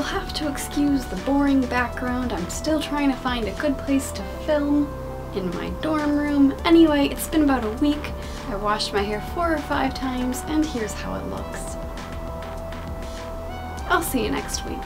Have to excuse the boring background. I'm still trying to find a good place to film in my dorm room. Anyway, it's been about a week. I washed my hair four or five times and here's how it looks. I'll see you next week.